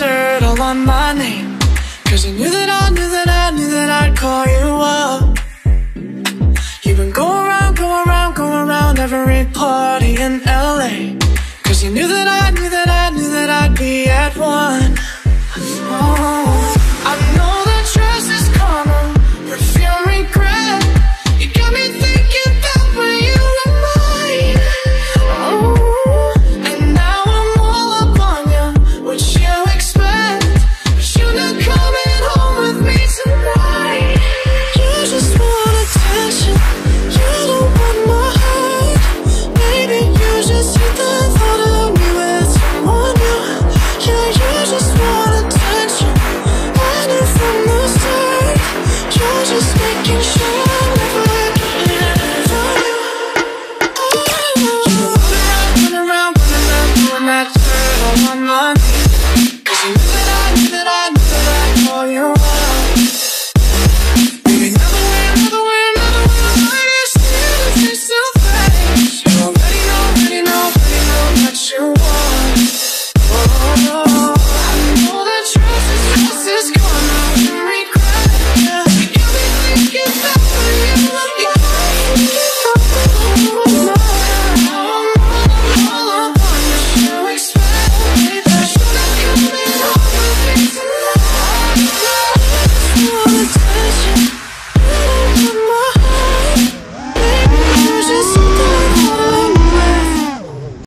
All on my name. Cause you knew that I knew that I knew that I'd call you up. You've been going around, going around, going around every party in LA Cause you knew that I knew that I knew that